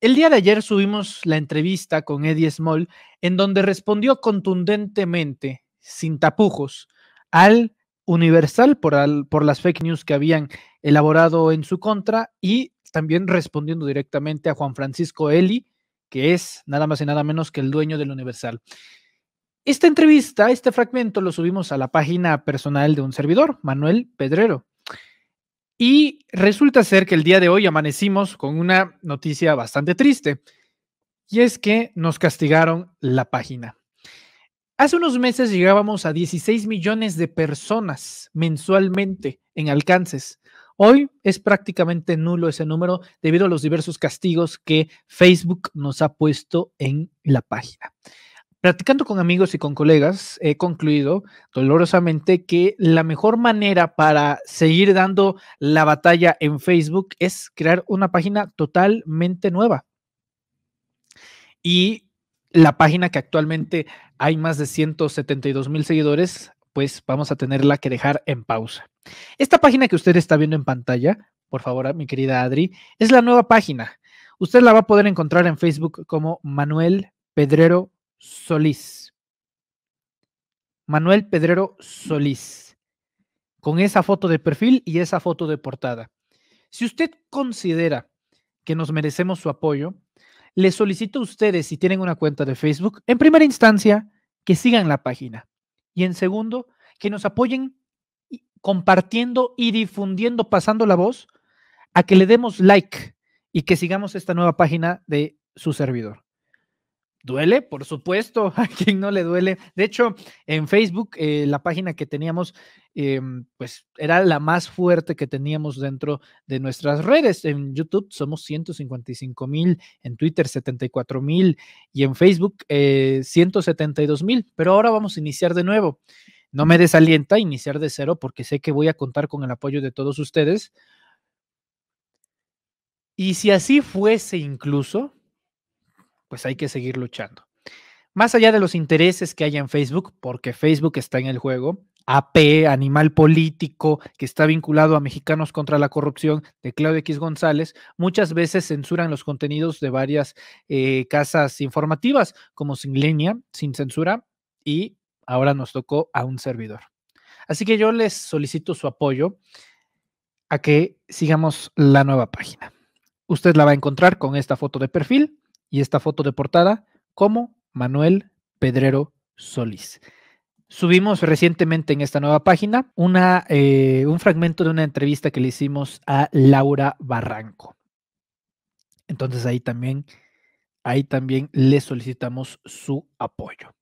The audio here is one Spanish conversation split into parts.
el día de ayer subimos la entrevista con Eddie Small, en donde respondió contundentemente, sin tapujos, al Universal por, por las fake news que habían elaborado en su contra y también respondiendo directamente a Juan Francisco Eli, que es nada más y nada menos que el dueño del Universal. Esta entrevista, este fragmento lo subimos a la página personal de un servidor, Manuel Pedrero. Y resulta ser que el día de hoy amanecimos con una noticia bastante triste, y es que nos castigaron la página. Hace unos meses llegábamos a 16 millones de personas mensualmente en alcances. Hoy es prácticamente nulo ese número debido a los diversos castigos que Facebook nos ha puesto en la página. Practicando con amigos y con colegas, he concluido dolorosamente que la mejor manera para seguir dando la batalla en Facebook es crear una página totalmente nueva. Y la página que actualmente hay más de 172 mil seguidores, pues vamos a tenerla que dejar en pausa. Esta página que usted está viendo en pantalla, por favor, mi querida Adri, es la nueva página. Usted la va a poder encontrar en Facebook como Manuel Pedrero Solís. Manuel Pedrero Solís. Con esa foto de perfil y esa foto de portada. Si usted considera que nos merecemos su apoyo, les solicito a ustedes, si tienen una cuenta de Facebook, en primera instancia, que sigan la página. Y en segundo, que nos apoyen compartiendo y difundiendo, pasando la voz, a que le demos like y que sigamos esta nueva página de su servidor. Duele, por supuesto, a quien no le duele. De hecho, en Facebook, eh, la página que teníamos, em, pues era la más fuerte que teníamos dentro de nuestras redes. En YouTube somos 155 mil, en Twitter 74 mil y en Facebook 172 eh, mil. Pero ahora vamos a iniciar de nuevo. No me desalienta iniciar de cero porque sé que voy a contar con el apoyo de todos ustedes. Y si así fuese incluso, pues hay que seguir luchando. Más allá de los intereses que haya en Facebook, porque Facebook está en el juego, AP, Animal Político, que está vinculado a Mexicanos contra la Corrupción, de Claudio X González, muchas veces censuran los contenidos de varias eh, casas informativas, como Sin Línea, Sin Censura, y ahora nos tocó a un servidor. Así que yo les solicito su apoyo a que sigamos la nueva página. Usted la va a encontrar con esta foto de perfil y esta foto de portada como Manuel Pedrero Solís. Subimos recientemente en esta nueva página una, eh, un fragmento de una entrevista que le hicimos a Laura Barranco. Entonces ahí también, ahí también le solicitamos su apoyo.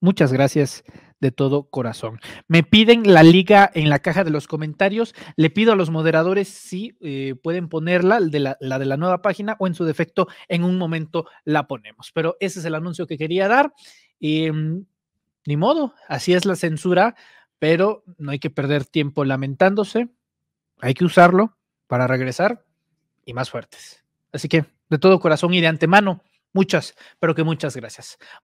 Muchas gracias de todo corazón. Me piden la liga en la caja de los comentarios. Le pido a los moderadores si eh, pueden ponerla, de la, de la nueva página, o en su defecto, en un momento la ponemos. Pero ese es el anuncio que quería dar. Mm, ni modo, así es la censura, pero no hay que perder tiempo lamentándose. Hay que usarlo para regresar y más fuertes. Así que, de todo corazón y de antemano, muchas, pero que muchas gracias.